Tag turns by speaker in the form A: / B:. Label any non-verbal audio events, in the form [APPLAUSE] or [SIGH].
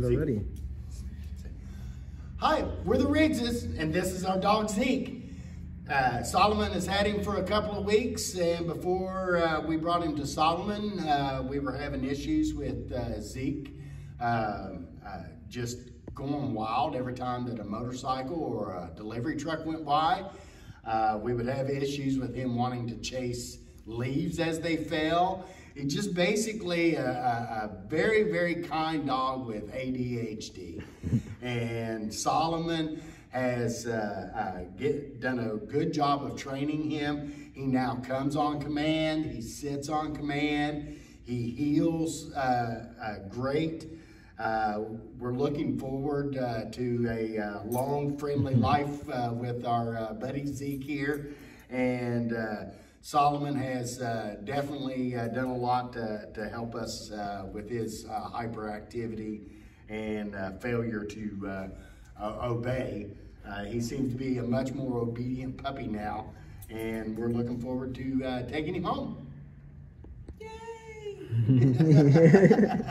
A: guys already.
B: Hi, we're the Riggses, and this is our dog Zeek. Uh, Solomon has had him for a couple of weeks, and before uh, we brought him to Solomon, uh, we were having issues with uh, Zeek um, uh, just going wild every time that a motorcycle or a delivery truck went by. Uh, we would have issues with him wanting to chase leaves as they fell. It's just basically a, a, a very, very kind dog with ADHD. [LAUGHS] and Solomon has uh, uh, get, done a good job of training him. He now comes on command, he sits on command, he heels uh, uh great. Uh, we're looking forward uh, to a long, friendly [LAUGHS] life with our buddy Zeek here. And Solomon has uh, definitely uh, done a lot to, to help us uh, with his hyperactivity and failure to obey. Uh, he seems to be a much more obedient puppy now, and we're looking forward to uh, taking him home. Yay! [LAUGHS] [LAUGHS]